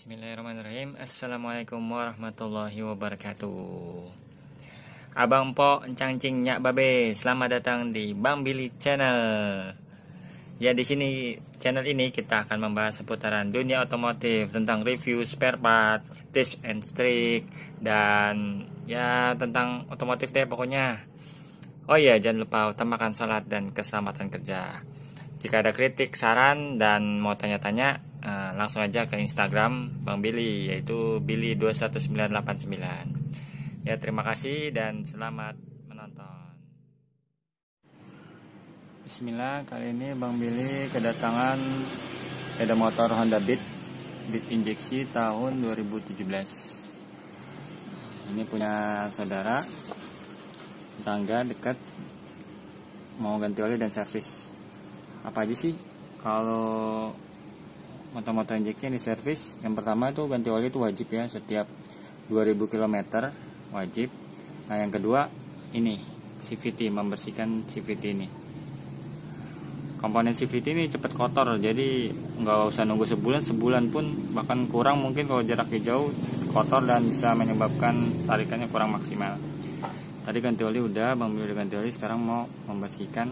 Bismillahirrahmanirrahim. Assalamualaikum warahmatullahi wabarakatuh. Abang Po Encang Cing Nyak Babe Selamat datang di Bang Billy Channel. Ya di sini channel ini kita akan membahas seputaran dunia otomotif Tentang review spare part, tips and trick Dan ya tentang otomotif deh pokoknya. Oh iya jangan lupa utamakan salat dan keselamatan kerja. Jika ada kritik, saran, dan mau tanya-tanya, uh, langsung aja ke Instagram Bang Billy, yaitu Billy21989. Ya, terima kasih dan selamat menonton. Bismillah, kali ini Bang Billy kedatangan sepeda motor Honda Beat, Beat injeksi tahun 2017. Ini punya saudara, tangga dekat, mau ganti oli dan servis apa aja sih kalau motor-motor injeksi yang di servis yang pertama itu ganti oli itu wajib ya setiap 2000 km wajib. Nah yang kedua ini CVT membersihkan CVT ini. Komponen CVT ini cepat kotor jadi nggak usah nunggu sebulan sebulan pun bahkan kurang mungkin kalau jaraknya jauh kotor dan bisa menyebabkan tarikannya kurang maksimal. Tadi ganti oli udah bang udah ganti oli sekarang mau membersihkan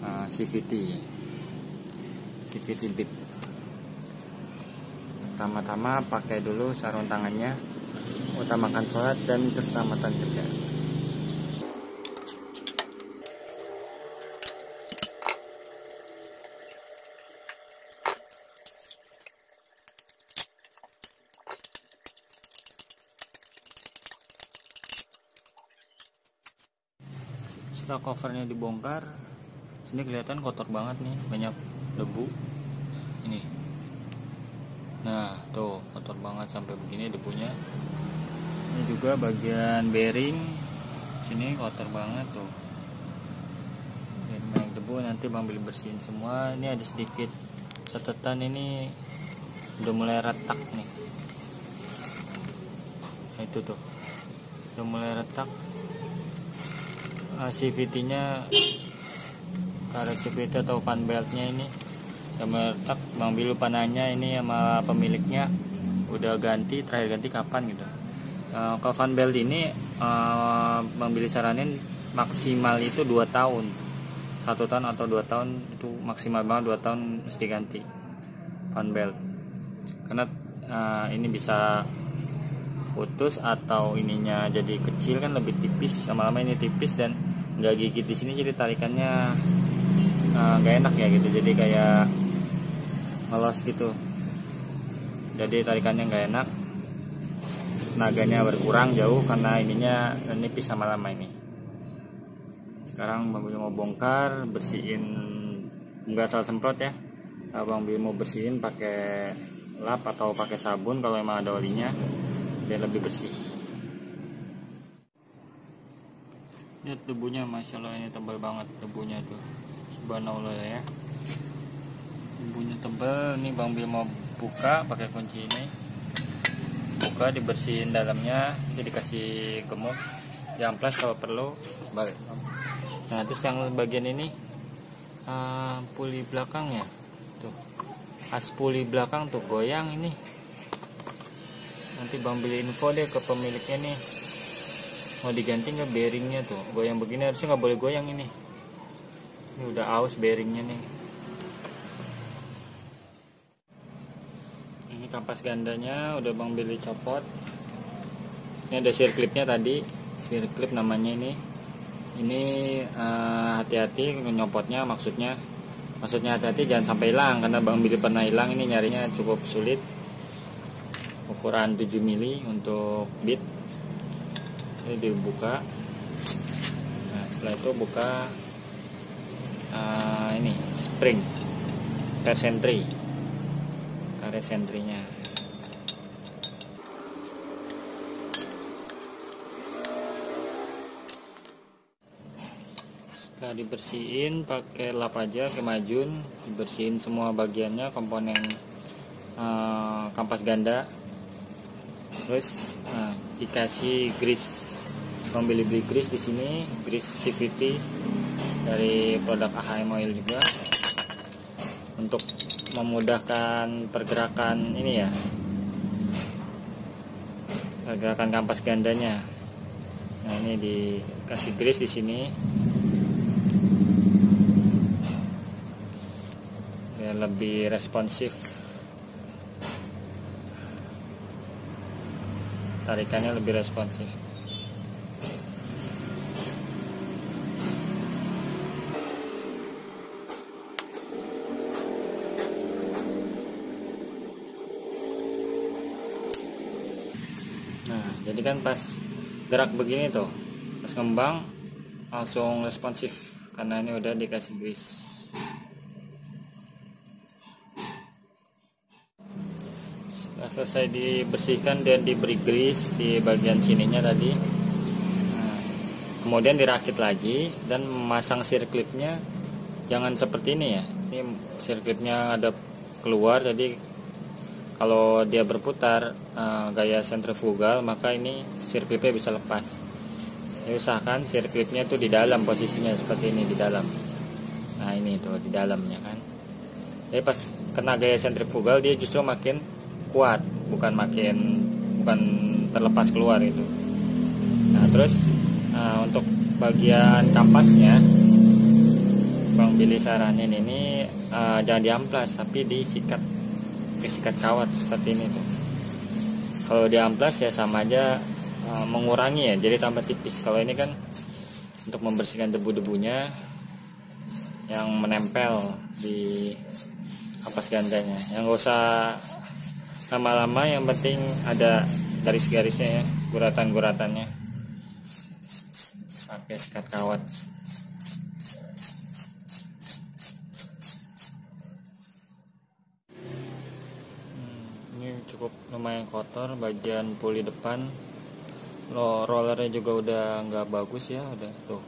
uh, CVT CVT bit pertama-tama pakai dulu sarung tangannya utamakan sholat dan keselamatan kerja. Setelah covernya dibongkar sini kelihatan kotor banget nih banyak debu. Ini nah tuh kotor banget sampai begini debunya. Ini juga bagian bearing. Sini kotor banget tuh. Dan banyak debu nanti bang beli bersihin semua. Ini ada sedikit catatan ini udah mulai retak nih. Nah, itu tuh. Udah mulai retak. CVT nya karet atau fan beltnya ini tak Bang Bilu pananya ini sama pemiliknya udah ganti terakhir ganti kapan gitu. Uh, ke fan belt ini uh, Bang Bilu saranin maksimal itu 2 tahun. Satu tahun atau dua tahun itu maksimal banget dua tahun mesti ganti fan belt. Karena uh, ini bisa putus atau ininya jadi kecil kan lebih tipis sama lama ini tipis dan nggak gigit di sini jadi tarikannya Eh, nggak uh, enak ya gitu. Jadi kayak melos gitu. Jadi tarikannya nggak enak tenaganya berkurang jauh karena ininya nipis sama lama ini. Sekarang bang Bill mau bongkar bersihin nggak asal semprot ya. Bang Bill mau bersihin pakai lap atau pakai sabun kalau emang ada olinya biar lebih bersih. Lihat debunya masya Allah ini tebal banget debunya tuh. Subhanallah ya bumbunya tebal. Nih Bang Bil mau buka pakai kunci ini. Buka dibersihin dalamnya jadi dikasih gemuk. Jamplas kalau perlu balik. Nah terus yang bagian ini uh, puli belakang ya? Tuh. As puli belakang tuh goyang ini. Nanti Bang beli info deh ke pemiliknya nih. Mau diganti nggak bearingnya tuh? Goyang begini harusnya nggak boleh goyang ini. Ini udah aus bearingnya nih kampas gandanya udah bang beli copot. Ini ada sirklipnya tadi. Sirklip namanya ini. Ini eh, hati-hati uh, nyopotnya maksudnya. Maksudnya hati-hati jangan sampai hilang karena bang beli pernah hilang. Ini nyarinya cukup sulit. Ukuran 7 mili untuk bit. Ini dibuka. Nah setelah itu buka uh, ini spring. Resentri karet sentrinya. Setelah dibersihin pakai lap aja kemajun dibersihin semua bagiannya komponen uh, kampas ganda. Terus uh, dikasih grease. Membeli beli grease di sini grease CVT dari produk AHM Oil juga. Untuk memudahkan pergerakan ini ya. Pergerakan kampas gandanya. Nah ini dikasih grease di sini. Biar lebih responsif. Tarikannya lebih responsif nah jadi kan pas gerak begini tuh pas ngembang langsung responsif karena ini udah dikasih grease. Setelah selesai dibersihkan dan diberi grease di bagian sininya tadi. Nah, kemudian dirakit lagi dan memasang sirklipnya jangan seperti ini ya ini sirklipnya ada keluar jadi kalau dia berputar uh, gaya sentrifugal maka ini sirkuitnya bisa lepas. Ya, usahakan sirkuitnya itu di dalam posisinya seperti ini di dalam. Nah ini tuh di dalamnya kan. Jadi pas kena gaya sentrifugal dia justru makin kuat bukan makin bukan terlepas keluar itu. Nah terus nah, untuk bagian kampasnya Bang Billy saranin ini uh, jangan diamplas tapi disikat sikat kawat seperti ini tuh. Kalau di amplas ya sama aja uh, mengurangi ya. Jadi tambah tipis. Kalau ini kan untuk membersihkan debu-debunya yang menempel di kapas gandanya. Yang gak usah lama-lama yang penting ada garis-garisnya ya guratan-guratannya. Pakai sikat kawat cukup lumayan kotor bagian puli depan. Lo rollernya juga udah nggak bagus ya udah tuh.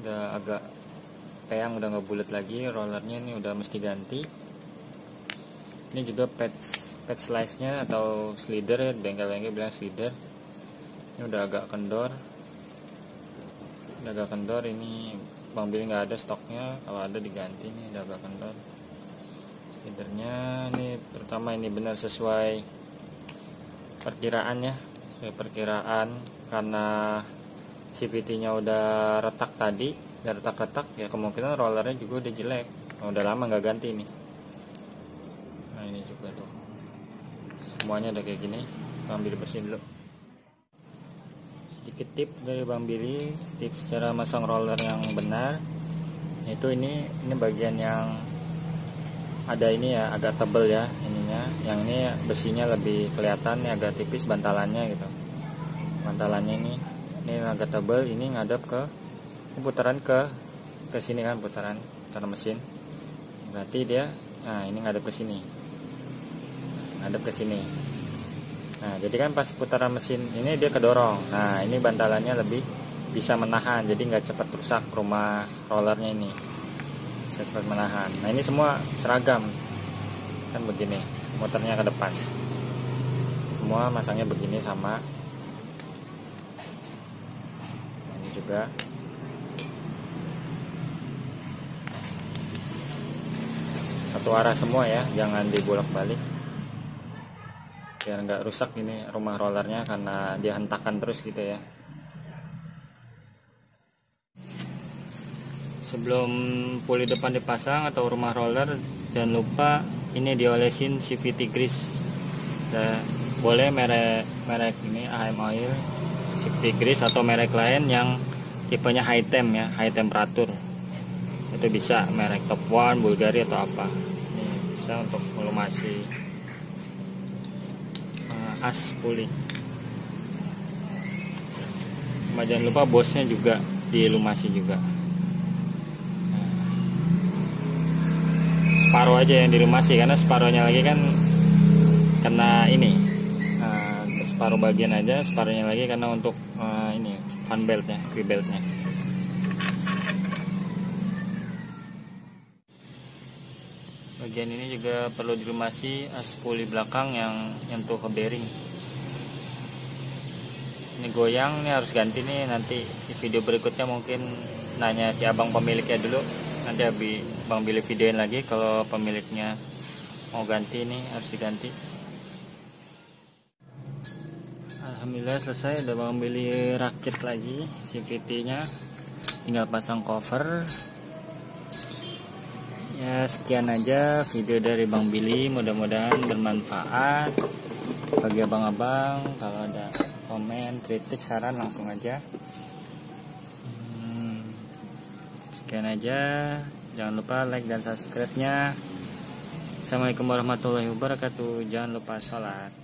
Udah agak peang udah nggak bulat lagi. Rollernya ini udah mesti ganti. Ini juga pet pet slice nya atau slider ya bengkel-bengkel bilang slider. Ini udah agak kendor. Udah agak kendor ini bang Billy nggak ada stoknya. Kalau ada diganti ini udah agak kendor feedernya ini terutama ini benar sesuai perkiraan ya sesuai perkiraan karena CVT nya udah retak tadi udah retak-retak ya kemungkinan rollernya juga udah jelek. Oh, udah lama nggak ganti nih. Nah ini juga tuh. Semuanya udah kayak gini Bang Billy bersihin dulu. Sedikit tip dari Bang Billy tips cara masang roller yang benar. Itu ini ini bagian yang ada ini ya agak tebel ya ininya. Yang ini besinya lebih kelihatan ya agak tipis bantalannya gitu. Bantalannya ini ini agak tebel ini ngadap ke ini putaran ke ke sini kan putaran putaran mesin. Berarti dia nah ini ngadap ke sini. Ngadap ke sini. Nah jadi kan pas putaran mesin ini dia kedorong. Nah ini bantalannya lebih bisa menahan jadi nggak cepat rusak rumah rollernya ini saya cepat menahan. Nah ini semua seragam. Kan begini motornya ke depan. Semua masangnya begini sama. Nah, ini juga. Satu arah semua ya jangan dibolak balik biar nggak rusak ini rumah rollernya karena dia hentakan terus gitu ya sebelum puli depan dipasang atau rumah roller jangan lupa ini diolesin CVT grease nah, boleh merek merek ini AHM oil CVT grease atau merek lain yang tipenya high temp ya high temperatur itu bisa merek top one Bulgari atau apa. Ini bisa untuk melumasi uh, as puli jangan lupa bosnya juga dilumasi juga separuh aja yang dilumasi karena separuhnya lagi kan kena ini. Uh, separuh bagian aja separuhnya lagi karena untuk uh, ini fan beltnya free beltnya. Bagian ini juga perlu dilumasi as puli belakang yang nyentuh ke bearing. Ini goyang ini harus ganti nih nanti di video berikutnya mungkin nanya si abang pemiliknya dulu nanti abi bang Billy videoin lagi kalau pemiliknya mau ganti ini harus diganti. Alhamdulillah selesai udah bang beli rakit lagi CVT nya tinggal pasang cover. Ya sekian aja video dari Bang Billy. Mudah-mudahan bermanfaat. Bagi abang-abang kalau ada komen kritik saran langsung aja sekian aja. Jangan lupa like dan subscribe nya Assalamualaikum warahmatullahi wabarakatuh. Jangan lupa sholat